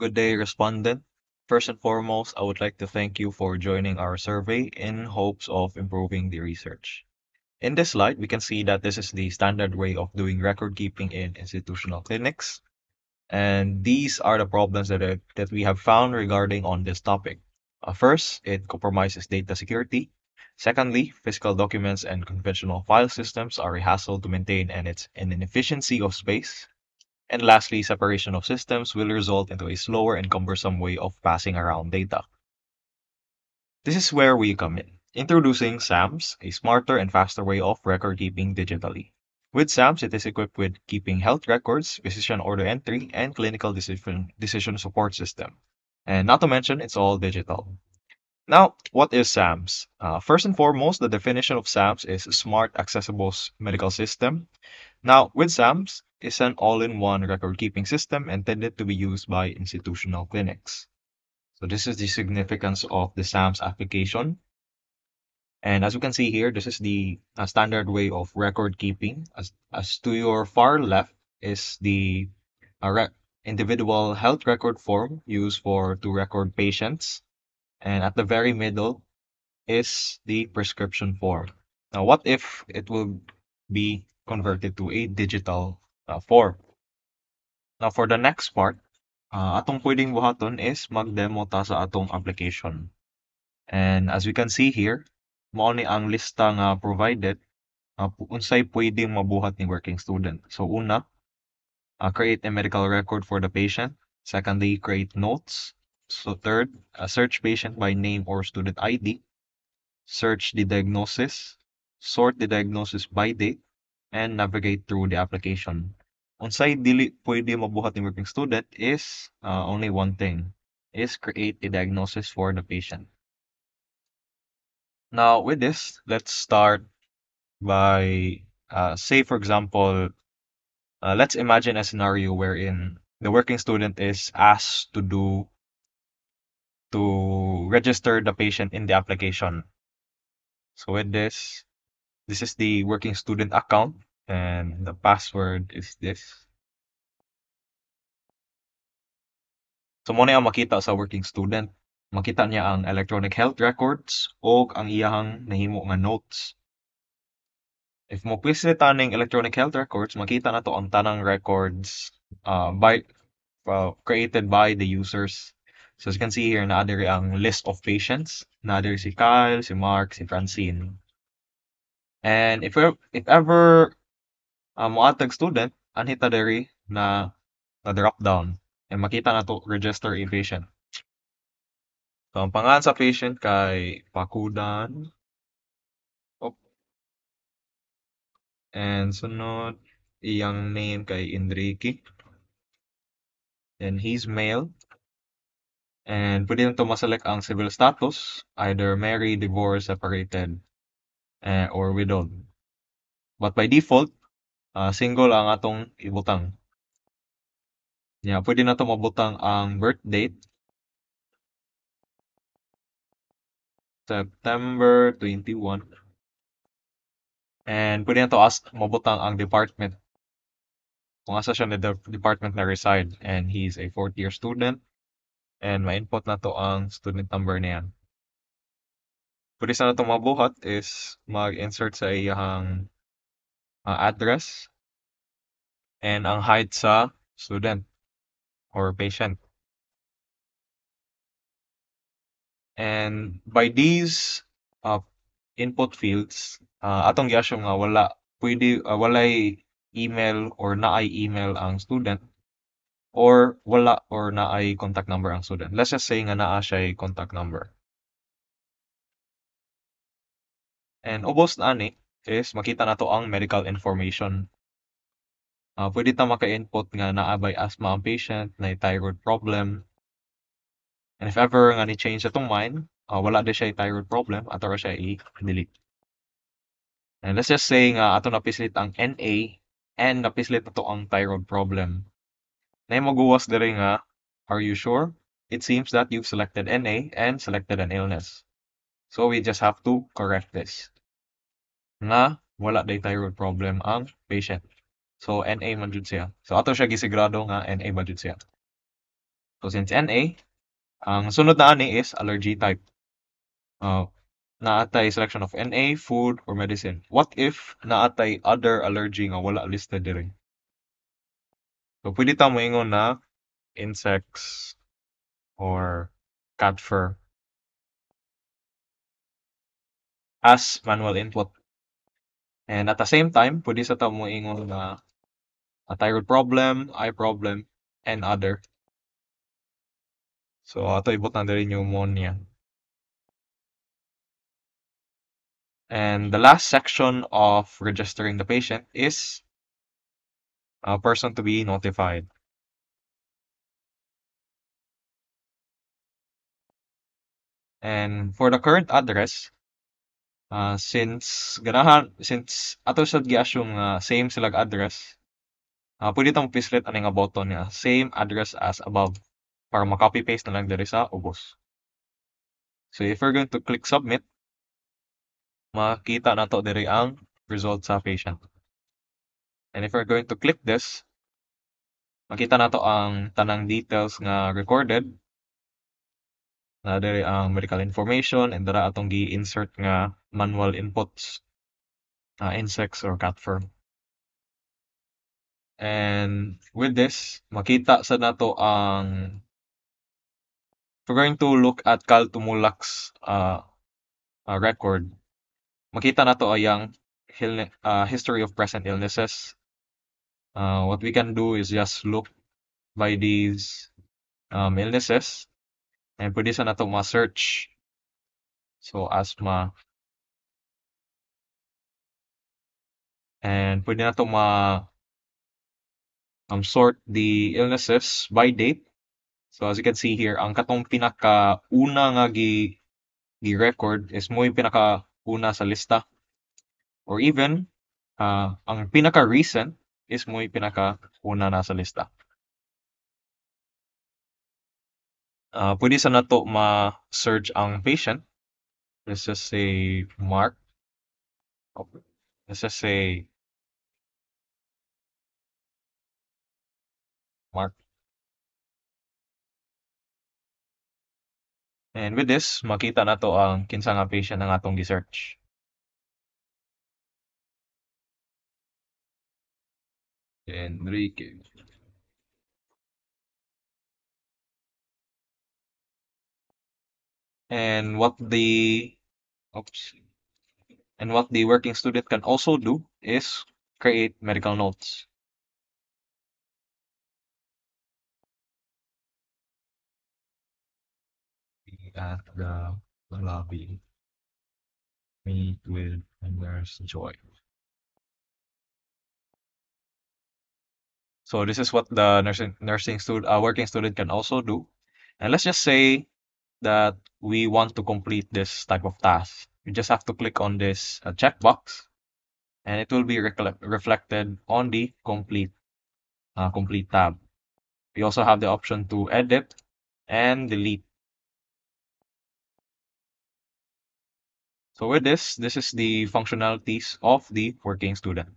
Good day, respondent. First and foremost, I would like to thank you for joining our survey in hopes of improving the research. In this slide, we can see that this is the standard way of doing record keeping in institutional clinics. And these are the problems that, are, that we have found regarding on this topic. Uh, first, it compromises data security. Secondly, physical documents and conventional file systems are a hassle to maintain and it's an inefficiency of space. And lastly, separation of systems will result into a slower and cumbersome way of passing around data. This is where we come in, introducing SAMS, a smarter and faster way of record keeping digitally. With SAMS, it is equipped with keeping health records, physician order entry, and clinical decision, decision support system. And not to mention, it's all digital. Now, what is SAMS? Uh, first and foremost, the definition of SAMS is Smart Accessible Medical System. Now, with SAMS, is an all-in-one record-keeping system intended to be used by institutional clinics. So this is the significance of the SAMS application. And as you can see here, this is the uh, standard way of record keeping. As, as to your far left is the uh, individual health record form used for to record patients. And at the very middle is the prescription form. Now, what if it will be converted to a digital uh, 4. Now for the next part, uh, atong pwedeng buhaton is mag-demo ta sa atong application. And as we can see here, mao ni ang lista nga provided uh, unsay pwedeng mabuhat ni working student. So una, uh, create a medical record for the patient. Secondly, create notes. So third, uh, search patient by name or student ID. Search the diagnosis. Sort the diagnosis by date and navigate through the application. Unsay dili pwede mabuhat ni working student is uh, only one thing, is create a diagnosis for the patient. Now with this, let's start by, uh, say for example, uh, let's imagine a scenario wherein the working student is asked to do to register the patient in the application. So with this, this is the working student account and the password is this. So mo na makita sa working student. Makita niya ang electronic health records o ang iyahang nahimo nga notes. If mo pislitan ng electronic health records, makita na to ang tanang records uh, by uh, created by the users. So as you can see here, na ang list of patients. Na si Kyle, si Mark, si Francine. And if if ever um, moatag student anhita diri na na drop down and makita na to register a patient. So ang pangalan sa patient kay Pakudan. Oh. And sunod iyang name kay Enrique. And he's male. And pwede nito maselect ang civil status, either married, divorced, separated, uh, or widowed. But by default, uh, single ang atong ibutang. Yeah, pwede na to mabutang ang birth date. September 21. And pwede na to ask mabutang ang department. Kung asa siya na department na reside and he's a fourth year student and ma-input na to ang student number niya. Pwede sana itong mabuhat is mag-insert sa iyang address and ang height sa student or patient. And by these uh, input fields, uh, atong gyasyo nga wala pwede uh, walay email or naay email ang student or wala or naay contact number ang student. Let's just say nga naa siya contact number. And ubos na ani is makita na to ang medical information. Uh, pwede ta maka-input nga naa by asthma ang patient, na thyroid problem. And if ever nga ni-change atong mind, uh, wala di siya thyroid problem, ato ra siya i-delete. And let's just say nga ato napislit ang NA and napislit na ang thyroid problem. Na maguwas diri nga, are you sure? It seems that you've selected NA and selected an illness. So we just have to correct this nga wala day thyroid problem ang patient. So NA man jud siya. So ato siya gisigurado nga NA man jud siya. So since NA, ang sunod na ani is allergy type. Uh, naatay selection of NA, food, or medicine. What if naatay other allergy nga wala listed diri? So pwede ta mo ingon na insects or cat fur as manual input. And at the same time, pwede sa ta ingon na a thyroid problem, eye problem, and other. So ato ibot na diri pneumonia. And the last section of registering the patient is a person to be notified. And for the current address, uh, since ganahan since ato sad giasyong uh, same silag address, uh, pwede tong pislet aning nga button niya same address as above para ma-copy paste na lang diri sa ubos. So if we're going to click submit, makita na to diri ang result sa patient. And if we're going to click this, makita na to ang tanang details nga recorded. Na diri ang medical information and dara atong gi-insert nga manual inputs uh, insects or cat fur. And with this, makita sa nato ang we're going to look at Cal Tumulak's uh, uh, record, makita na to ayang uh, history of present illnesses. Uh, what we can do is just look by these um, illnesses and pwede sa nato ma-search. So asthma. And pwede na to ma um, sort the illnesses by date So as you can see here, ang katong pinaka una nga gi gi-record is mo yung pinaka una sa lista. Or even uh, ang pinaka recent is mo yung pinaka una na sa lista. Uh, pwede sa nato ma-search ang patient. Let's just say Mark. Okay. Let's just say Mark And with this, makita na to ang kinsa nga patient ang atong gi-search. Enrique. And what the oops, and what the working student can also do is create medical notes. at the lobby. Meet with Nurse Joy. So this is what the nursing nursing student, uh, working student can also do. And let's just say that we want to complete this type of task. You just have to click on this uh, checkbox, and it will be reflected on the complete uh, complete tab. We also have the option to edit and delete So with this, this is the functionalities of the working student.